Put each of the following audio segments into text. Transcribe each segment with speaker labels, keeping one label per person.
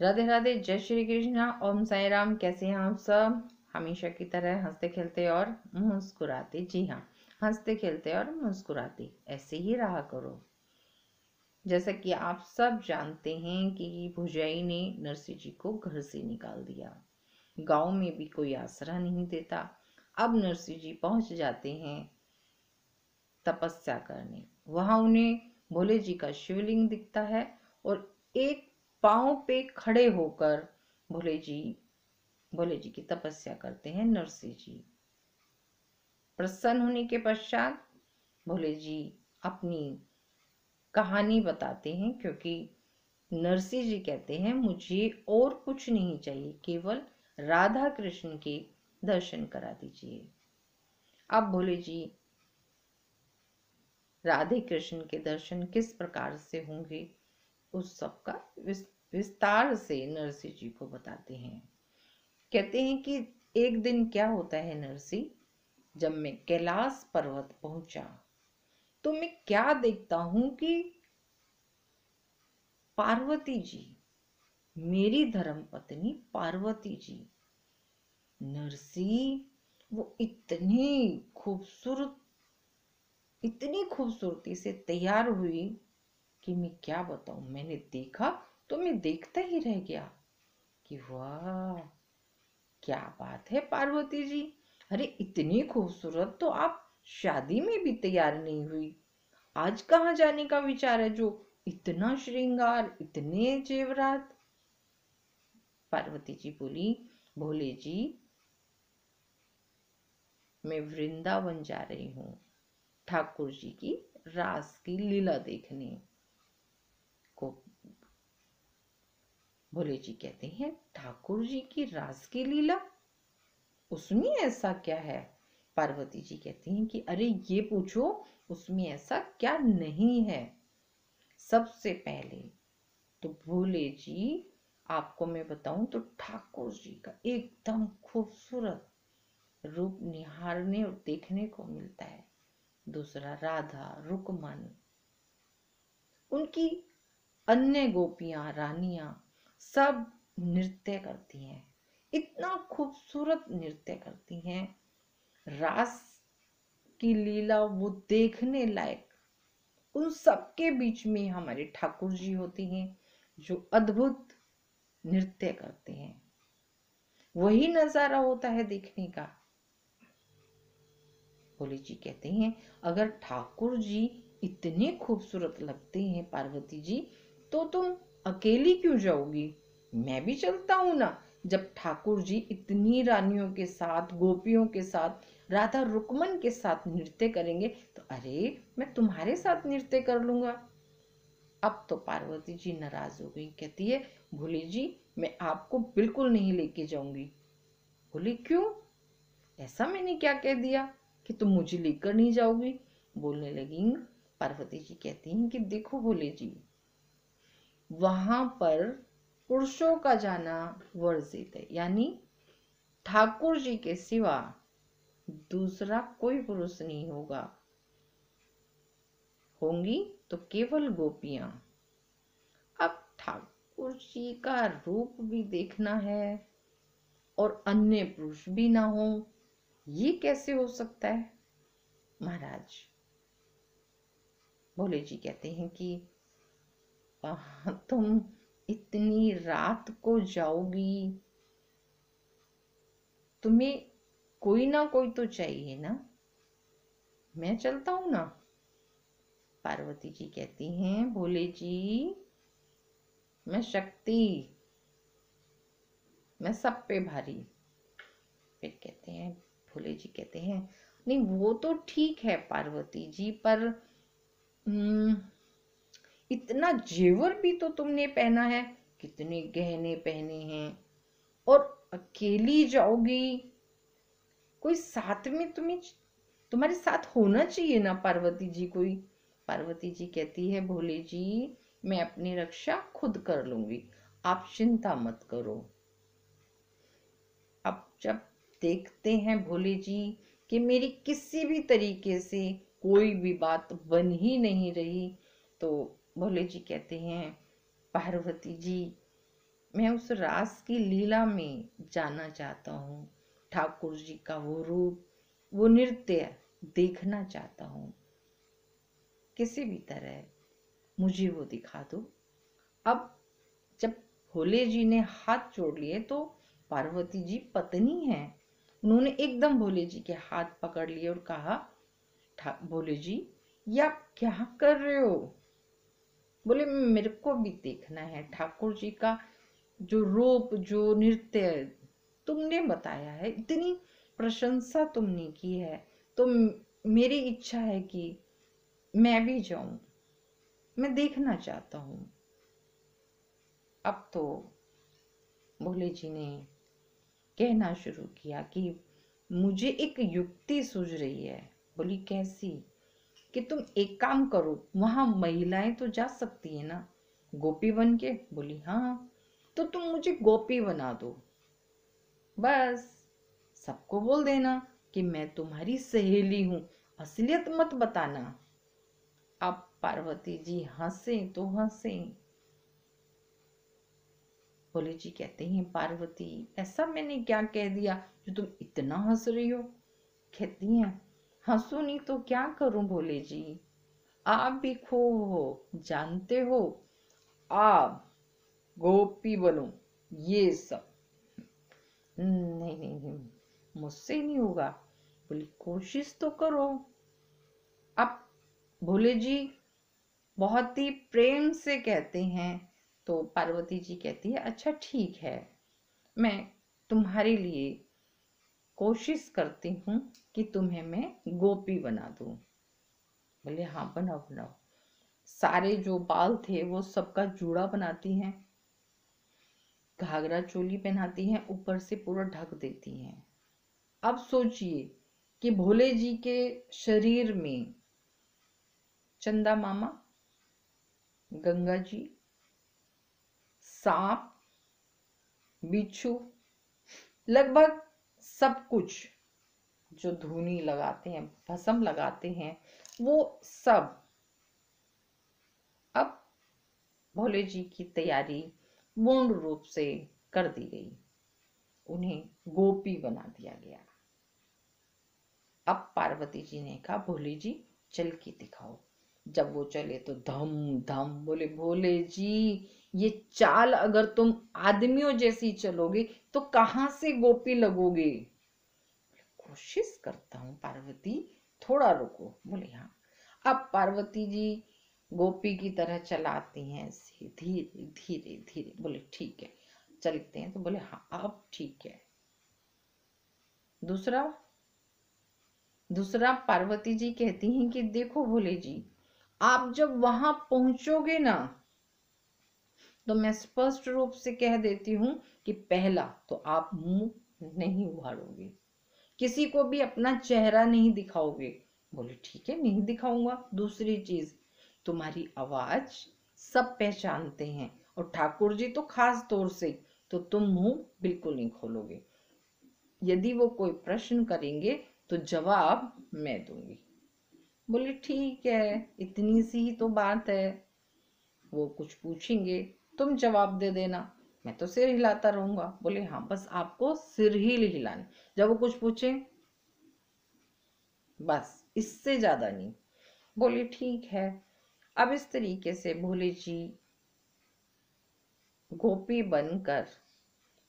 Speaker 1: राधे राधे, जय श्री कृष्णा। ओम साई राम कैसे हैं आप सब? हमेशा की तरह हँसते खेलते और मुस्कुराते। जी हाँ हँसते खेलते और मुस्कुराते, ऐसे ही रहा करो। जैसा कि आप सब जानते हैं कि भुजाई ने नरसी जी को घर से निकाल दिया। गाँव में भी कोई आसरा नहीं देता। अब नरसी जी पहुँच जाते हैं तपस्या करने। वहाँ उन्हें भोले जी का शिवलिंग दिखता है और एक पाँव पे खड़े होकर भोले जी भोले जी की तपस्या करते हैं नरसिंह जी। प्रसन्न होने के पश्चात भोले जी अपनी कहानी बताते हैं क्योंकि नरसिंह जी कहते हैं, मुझे और कुछ नहीं चाहिए, केवल राधा कृष्ण के दर्शन करा दीजिए। अब भोले जी राधे कृष्ण के दर्शन किस प्रकार से होंगे? उस सब का विस्तार से नरसी जी को बताते हैं। कहते हैं कि एक दिन क्या होता है नरसी? जब मैं कैलाश पर्वत पहुँचा तो मैं क्या देखता हूँ कि पार्वती जी, मेरी धर्म पत्नी पार्वती जी। नरसी, वो इतनी खूबसूरत, इतनी खूबसूरती से तैयार हुई कि मैं क्या बताऊँ? मैंने देखा तो मैं देखता ही रह गया कि वाह, क्या बात है पार्वती जी। अरे, इतनी खूबसूरत तो आप शादी में भी तैयार नहीं हुई। आज कहाँ जाने का विचार है जो इतना श्रृंगार, इतने जेवरात? पार्वती जी बोली, भोले जी, मैं वृंदावन जा रही हूँ ठाकुर जी की रास की लीला देखने। को भोले जी कहते हैं, ठाकुर जी की रास की लीला, उसमें ऐसा क्या है? पार्वती जी कहती हैं कि, अरे ये पूछो, उसमें ऐसा क्या नहीं है? सबसे पहले तो भोले जी आपको मैं बताऊँ तो ठाकुर जी का एकदम खूबसूरत रूप निहारने और देखने को मिलता है। दूसरा राधा, रुकमन, उनकी अन्य गोपियाँ, रानियाँ सब नृत्य करती हैं। इतना खूबसूरत नृत्य करती हैं। रास की लीला वो देखने लायक उन सबके बीच में हमारे ठाकुर जी होते हैं, जो अद्भुत नृत्य करते हैं। वही नज़ारा होता है देखने का। भोले जी कहते हैं, अगर ठाकुर जी इतने खूबसूरत लगते हैं, पार्वती जी तो तुम अकेली क्यों जाओगी? मैं भी चलता हूँ ना। जब ठाकुर जी इतनी रानियों के साथ, गोपियों के साथ, राधा रुकमन के साथ नृत्य करेंगे तो अरे, मैं तुम्हारे साथ नृत्य कर लूँगा। अब तो पार्वती जी नाराज़ हो गई, कहती है, भोले जी, मैं आपको बिल्कुल नहीं लेके जाऊँगी। बोले क्यों? ऐसा मैंने क्या कह दिया कि तुम मुझे लेकर नहीं जाओगी? बोलने लगी। पार्वती जी कहती हैं कि, देखो भोले जी वहाँ पर पुरुषों का जाना वर्जित है। यानी ठाकुर जी के सिवा दूसरा कोई पुरुष नहीं होगा। होंगी तो केवल गोपियाँ। अब ठाकुर जी का रूप भी देखना है और अन्य पुरुष भी ना हो, ये कैसे हो सकता है? महाराज, भोले जी कहते हैं कि तुम इतनी रात को जाओगी। तुम्हें कोई ना कोई तो चाहिए ना। मैं चलता हूँ ना? पार्वती जी कहती हैं भोले जी मैं शक्ति मैं सब पे भारी। फिर कहते हैं भोले जी कहते हैं नहीं वो तो ठीक है पार्वती जी पर हम्म, इतना जेवर भी तो तुमने पहना है, कितने गहने पहने हैं। और अकेली जाओगी, कोई साथ में तुम्हें तुम्हारे साथ होना चाहिए ना, पार्वती जी कोई। पार्वती जी कहती है, भोले जी, मैं अपनी रक्षा खुद कर लूँगी, आप चिंता मत करो। अब जब देखते हैं भोले जी कि मेरी किसी भी तरीके से कोई भी बात बन ही नहीं रही तो भोले जी कहते हैं, पार्वती जी, मैं उस रास की लीला में जाना चाहता हूँ। ठाकुर जी का वो रूप, वो नृत्य देखना चाहता हूँ। किसी भी तरह, मुझे वो दिखा दो। अब जब भोले जी ने हाथ जोड़ लिए तो पार्वती जी पत्नी है। उन्होंने एकदम भोले जी के हाथ पकड़ लिए और कहा भोले जी, ये आप क्या कर रहे हो? बोले, मेरे को भी देखना है ठाकुर जी का जो रूप, जो नृत्य तुमने बताया है, इतनी प्रशंसा तुमने की है। तो मेरी इच्छा है कि मैं भी जाऊँ, मैं देखना चाहता हूँ। अब तो भोले जी ने कहना शुरू किया कि मुझे एक युक्ति सूझ रही है। बोली, कैसी? कि तुम एक काम करो, वहाँ महिलाएँ तो जा सकती है ना। गोपी बन के? बोली हाँ। तो तुम मुझे गोपी बना दो। बस, सबको बोल देना कि मैं तुम्हारी सहेली हूँ। असलियत मत बताना। अब पार्वती जी हंसे तो हंसे। भोले जी कहते हैं, पार्वती, ऐसा मैंने क्या कह दिया जो तुम इतना हंस रही हो? कहती हैं हंसो नहीं तो क्या करूँ भोले जी? आप भी खो हो, जानते हो। आप गोपी बनो, ये सब। नहीं नहीं नहीं, मुझसे नहीं होगा। बोली, कोशिश तो करो। अब भोले जी बहुत ही प्रेम से कहते हैं तो पार्वती जी कहती है अच्छा ठीक है। मैं तुम्हारे लिए कोशिश करती हूँ कि तुम्हें मैं गोपी बना दूँ। बोले हाँ बनाओ बनाओ। सारे जो बाल थे वो सबका जूड़ा बनाती हैं, घाघरा चोली पहनाती हैं, ऊपर से पूरा ढक देती हैं। अब सोचिए कि भोले जी के शरीर में चंदा मामा, गंगा जी, सांप, बिच्छू, लगभग सब कुछ जो धुनी लगाते हैं, भसम लगाते हैं, वो सब। अब भोले जी की तैयारी पूर्ण रूप से कर दी गई। उन्हें गोपी बना दिया गया। अब पार्वती जी ने कहा, भोले जी, चल के दिखाओ। जब वो चले तो धम धम बोले, भोले जी ये चाल अगर तुम आदमियों जैसी चलोगे तो कहाँ से गोपी लगोगे? कोशिश करता हूँ, पार्वती, थोड़ा रुको। बोले हाँ। अब पार्वती जी गोपी की तरह चलाती हैं धीरे धीरे धीरे। बोले, ठीक है, चलते हैं। तो बोले हाँ अब ठीक है। दूसरा दूसरा पार्वती जी कहती हैं कि, देखो, भोले जी, आप जब वहाँ पहुंचोगे ना तो मैं स्पष्ट रूप से कह देती हूँ कि पहला तो आप मुँह नहीं उभारोगे। किसी को भी अपना चेहरा नहीं दिखाओगे। बोले, ठीक है नहीं दिखाऊँगा। दूसरी चीज़, तुम्हारी आवाज़ सब पहचानते हैं और ठाकुर जी तो खास तौर से तो तुम मुँह बिल्कुल नहीं खोलोगे। यदि वो कोई प्रश्न करेंगे तो जवाब मैं दूँगी। बोले, ठीक है, इतनी सी ही तो बात है। वो कुछ पूछेंगे। तुम जवाब दे देना। मैं तो सिर हिलाता रहूँगा। बोले हाँ बस आपको सिर ही हिलाना। जब वो कुछ पूछे, बस, इससे ज़्यादा नहीं। बोले, ठीक है। अब इस तरीके से भोले जी, गोपी बनकर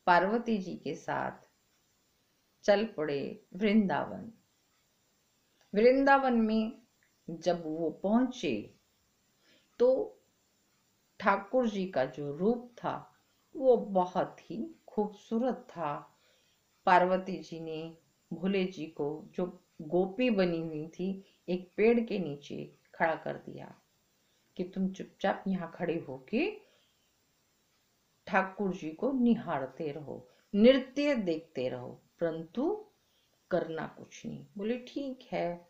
Speaker 1: पार्वती जी के साथ चल पड़े वृंदावन। वृंदावन में जब वो पहुँचे तो ठाकुर जी का जो रूप था, वो बहुत ही खूबसूरत था। पार्वती जी ने भोले जी को जो गोपी बनी हुई थी, एक पेड़ के नीचे खड़ा कर दिया कि तुम चुपचाप यहाँ खड़े होके ठाकुर जी को निहारते रहो, नृत्य देखते रहो, परंतु करना कुछ नहीं। बोले, ठीक है,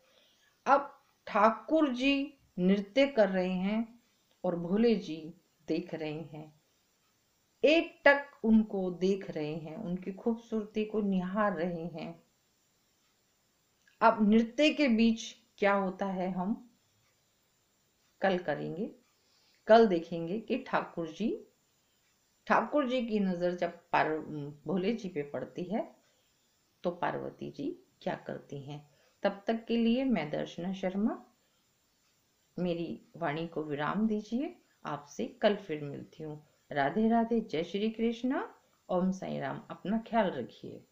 Speaker 1: अब ठाकुर जी नृत्य कर रहे हैं और भोले जी देख रहे हैं। एक टक उनको देख रहे हैं, उनकी खूबसूरती को निहार रहे हैं। अब नृत्य के बीच क्या होता है हम? कल करेंगे, कल देखेंगे कि ठाकुर जी ठाकुर जी की नज़र जब पार भोले जी पे पड़ती है तो पार्वती जी क्या करती हैं? तब तक के लिए मैं दर्शना शर्मा मेरी वाणी को विराम दीजिए। आपसे कल फिर मिलती हूँ। राधे राधे, जय श्री कृष्णा। ओम साई राम, अपना ख्याल रखिए।